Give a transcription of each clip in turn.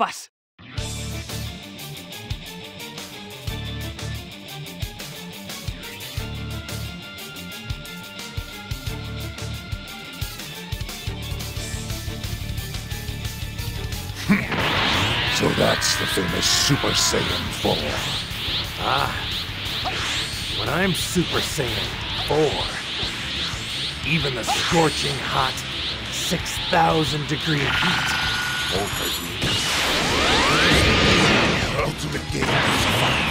bus. So that's the famous Super Saiyan 4. Ah. When I'm Super Saiyan 4, even the scorching hot 6,000 degree heat won't hurt me. ultimate game has survived.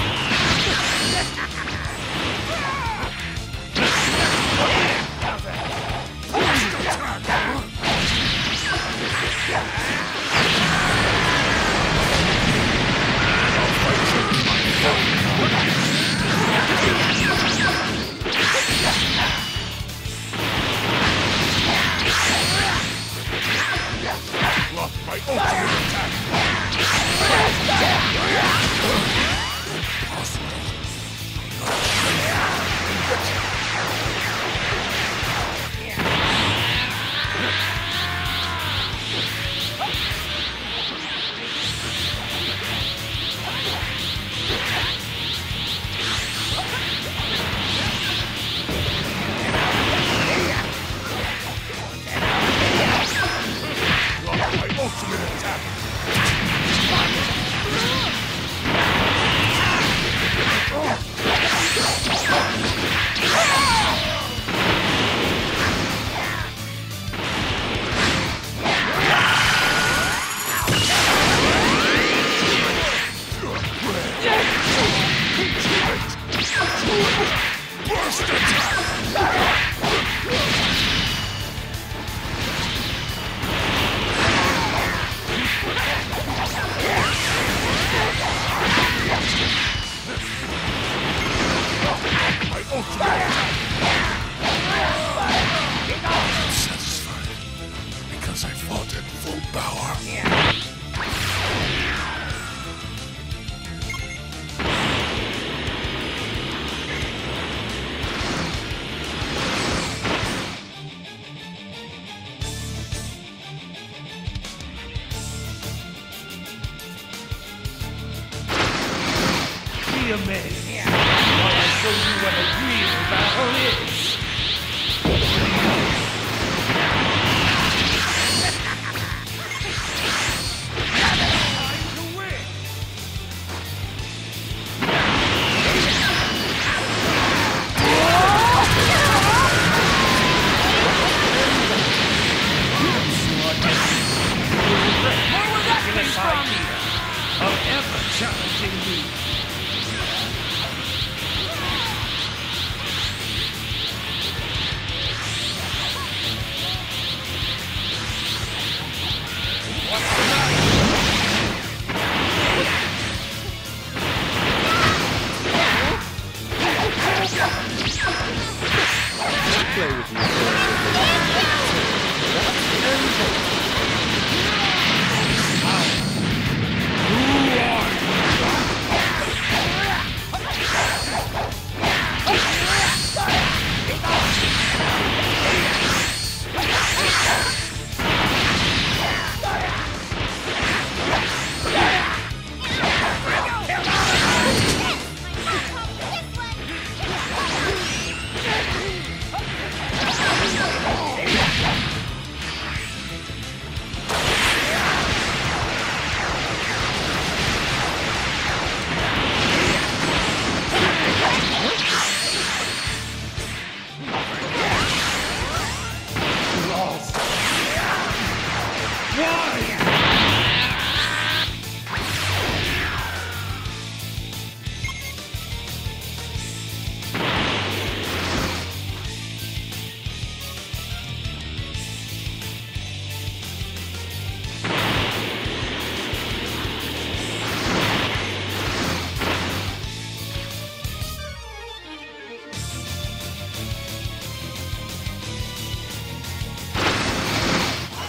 Be amazed while I show you what a real battle is.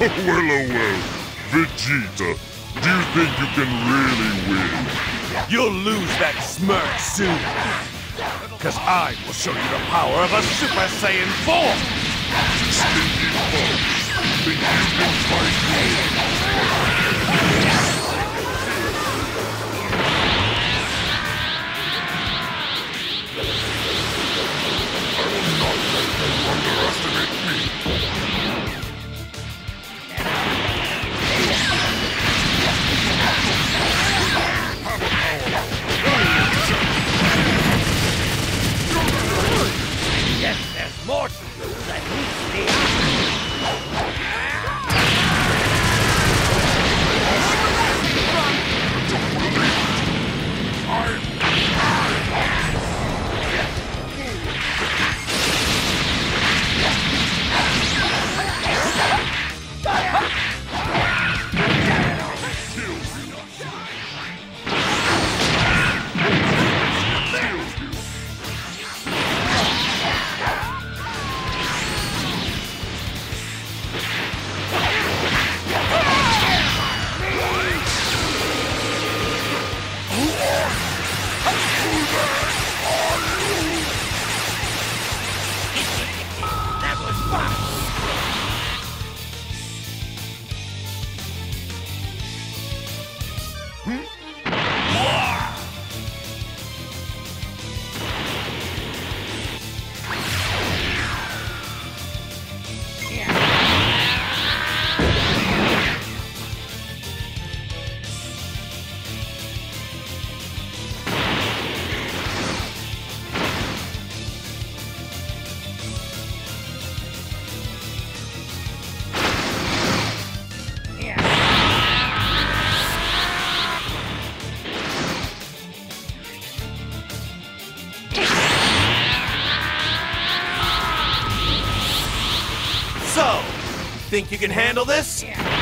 Well, oh well. Vegeta, do you think you can really win? You'll lose that smirk soon. Cause I will show you the power of a Super Saiyan 4! Stinky think you can fight me? Morton, let me stay. Think you can handle this? What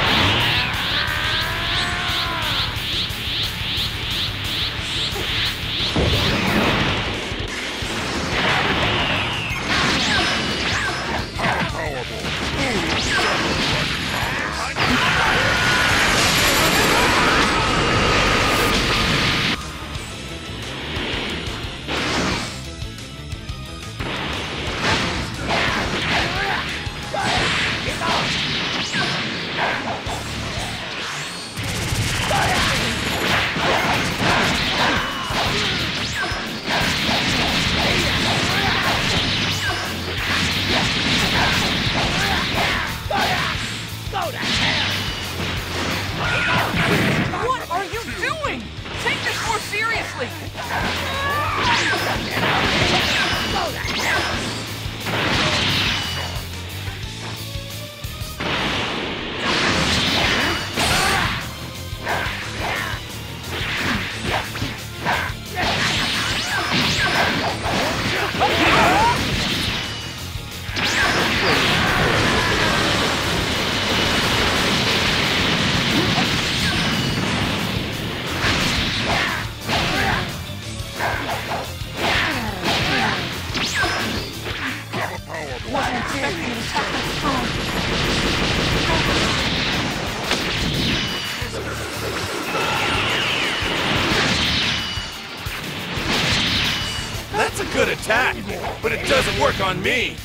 good attack, but it doesn't work on me.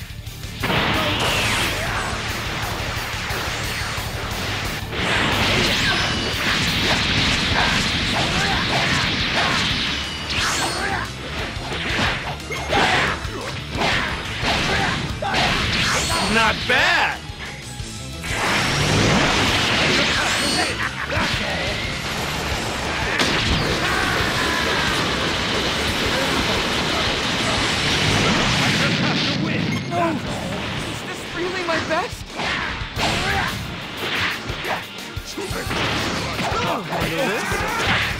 Not bad. Is this really my best? I'm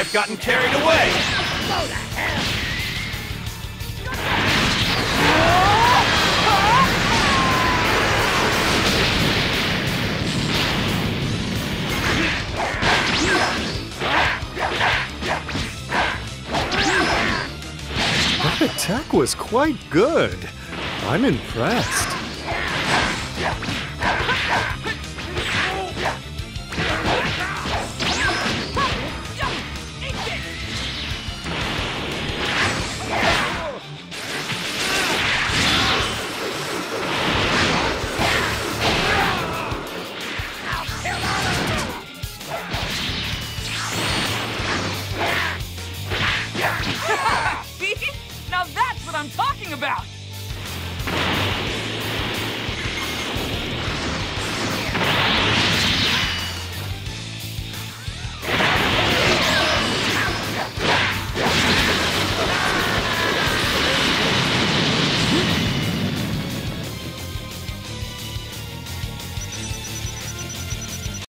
I've gotten carried away. That attack was quite good. I'm impressed.